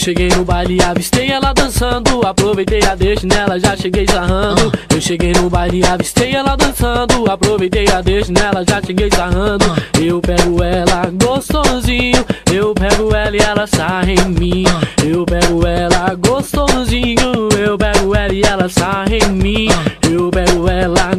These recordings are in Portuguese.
cheguei no baile e avistei ela dançando. Aproveitei a deixa nela, já cheguei sarrando. Eu cheguei no baile e avistei ela dançando. Aproveitei a deixa nela, já cheguei sarrando. Eu pego ela gostosinho. Eu pego ela e ela sarra em mim. Eu pego ela gostosinho. Eu pego ela e ela sarra em mim. Eu pego ela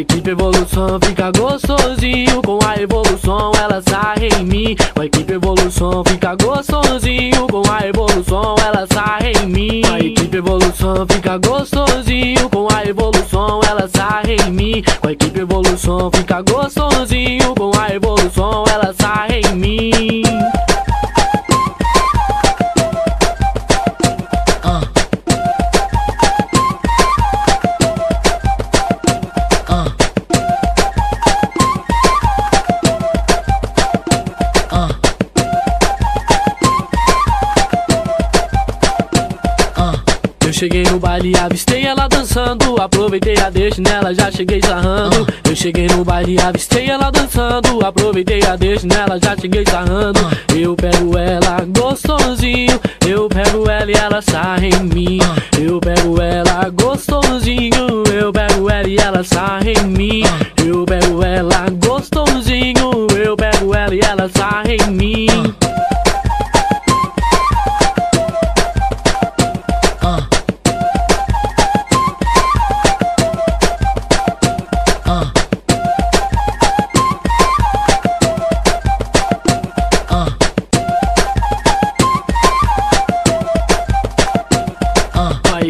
equipe evolução fica gostosinho Com a evolução ela sai em mim. A equipe evolução fica gostosinho Com a evolução ela sai em mim. A equipe evolução fica gostosinho Com a evolução ela sai em mim. A equipe evolução fica gostosinho cheguei no baile avistei ela dançando. Aproveitei a deixa nela, já cheguei sarrando. Eu cheguei no baile avistei ela dançando. Aproveitei a deixa nela, já cheguei sarrando. Eu pego ela gostosinho. Eu pego ela e ela sarra em mim. Eu pego ela gostosinho. Eu pego ela e ela sarra em mim. Eu pego ela gostosinho. Eu pego ela e ela sarra em mim.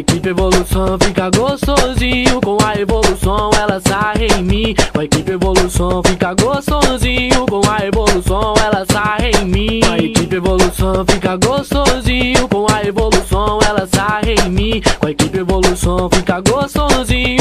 Equipe evolução fica gostosinho Com a evolução ela sai em mim. A equipe evolução fica gostosinho Com a evolução ela sai em mim. A equipe evolução fica gostosinho Com a evolução ela sai em mim. Com a equipe evolução fica gostosinho